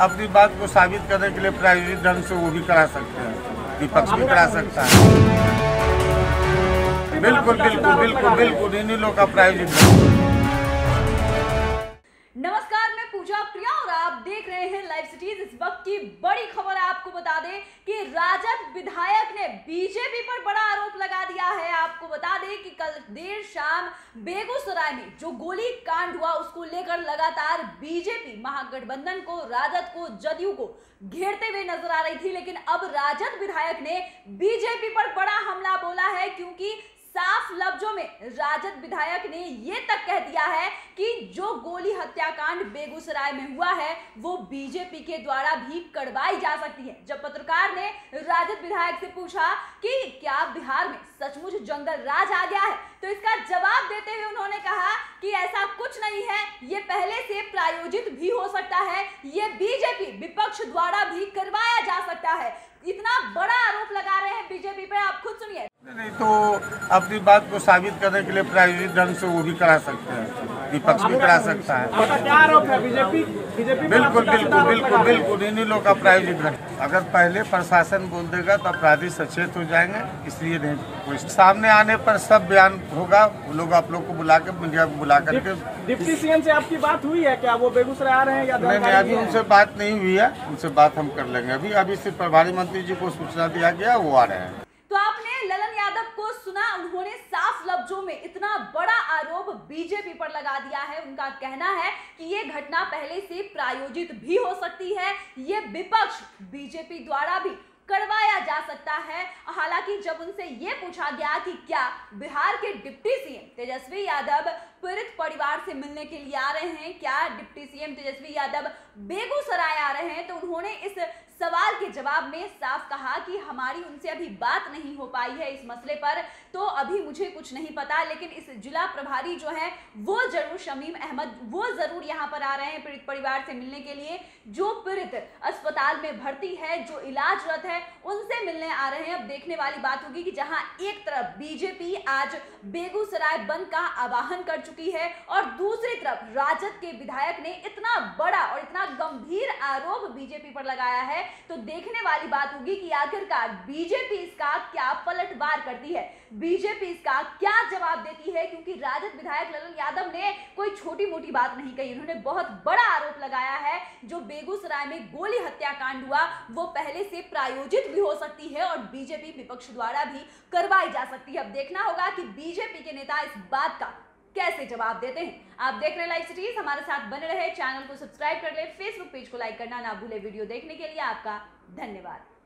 अपनी बात को साबित करने के लिए प्रायोजित ढंग से वो भी करा सकते हैं, विपक्ष भी करा सकता है। बिल्कुल बिल्कुल बिल्कुल बिल्कुल, इन्हीं लोग का प्रायोजित नमस्कार, मैं पूजा प्रिया और आप देख रहे हैं लाइव सिटीज़ इस वक्त की बड़ी खबर आपको बता दें कि राजद विधायक ने बीजेपी पर बड़ा आरोप लगा दिया है। आपको बता कि कल देर शाम बेगूसराय में जो गोली कांड हुआ, उसको लेकर लगातार बीजेपी महागठबंधन को, राजद को, जदयू को घेरते हुए नज़र आ रही थी। लेकिन अब राजद विधायक ने बीजेपी पर बड़ा हमला बोला है, क्योंकि साफ़ लफ्जों में राजद विधायक ने यह तक कह दिया है कि गोली हत्याकांड बेगूसराय में हुआ है, वो बीजेपी के द्वारा भी करवाई जा सकती है। जब पत्रकार ने राजद विधायक से पूछा कि क्या बिहार में सचमुच जंगल राज आ गया है तो इसका जवाब देते हुए उन्होंने कहा कि ऐसा कुछ नहीं है, ये पहले से प्रायोजित भी हो सकता है, ये बीजेपी विपक्ष द्वारा भी करवाया जा सकता है। इतना बड़ा आरोप लगा रहे हैं बीजेपी पर, आप खुद सुनिए। नहीं तो अपनी बात को साबित करने के लिए प्रायोजित ढंग से वो भी करा सकते हैं। विपक्ष भी करा सकता है। बीजेपी बिल्कुल बिल्कुल बिल्कुल बिल्कुल। इन्हीं लोग का प्रायोजित ढंग अगर पहले प्रशासन बोल देगा तो अपराधी सचेत हो जाएँगे इसलिए नहीं। कोई सामने आने पर सब बयान होगा। वो लोग आप लोग को बुला के मीडिया को बुला करके डिप्टी सीएम से आपकी बात हुई है क्या? वो बेगूसराय आ रहे हैं या नहीं नहीं अभी उनसे बात नहीं हुई है। उनसे बात हम कर लेंगे। अभी अभी सिर्फ़ प्रभारी मंत्री जी को सूचना दिया गया वो आ रहे हैं। ललन यादव को सुना उन्होंने साफ़ लफ्जों में इतना बड़ा आरोप बीजेपी पर लगा दिया है। उनका कहना है कि ये घटना पहले से प्रायोजित भी हो सकती है। ये विपक्ष बीजेपी द्वारा भी करवाया जा सकता है। हालाँकि जब उनसे ये पूछा गया कि क्या बिहार के डिप्टी सीएम तेजस्वी यादव पीड़ित परिवार से मिलने के लिए आ रहे हैं, क्या डिप्टी सीएम तेजस्वी यादव बेगूसराय आ रहे हैं तो उन्होंने इस सवाल के जवाब में साफ़ कहा कि हमारी उनसे अभी बात नहीं हो पाई है इस मसले पर तो अभी मुझे कुछ नहीं पता, लेकिन इस जिला प्रभारी जो है, वो ज़रूर शमीम अहमद, वो ज़रूर यहाँ पर आ रहे हैं पीड़ित परिवार से मिलने के लिए, जो पीड़ित अस्पताल में भर्ती है, जो इलाजरत है, उनसे मिलने आ रहे हैं। अब देखने वाली बात होगी कि जहाँ एक तरफ़ बीजेपी आज बेगूसराय बंद का आवाहन कर चुकी है, और दूसरी तरफ़ राजद के विधायक ने इतना बड़ा और इतना गंभीर आरोप बीजेपी पर लगाया है। तो देखने वाली बात होगी कि आखिरकार बीजेपी इसका क्या पलटवार करती है। बीजेपी इसका क्या जवाब देती है? क्योंकि राजद विधायक ललन यादव ने कोई छोटी मोटी बात नहीं कही। उन्होंने बहुत बड़ा आरोप लगाया है। जो बेगूसराय में गोली हत्याकांड हुआ, वो पहले से प्रायोजित भी हो सकती है और बीजेपी विपक्ष द्वारा भी करवाई जा सकती है। अब देखना होगा कि बीजेपी के नेता इस बात का कैसे जवाब देते हैं? आप देख रहे लाइव सिटीज़ हमारे साथ बने रहे चैनल को सब्सक्राइब कर ले फेसबुक पेज को लाइक करना ना भूले वीडियो देखने के लिए आपका धन्यवाद।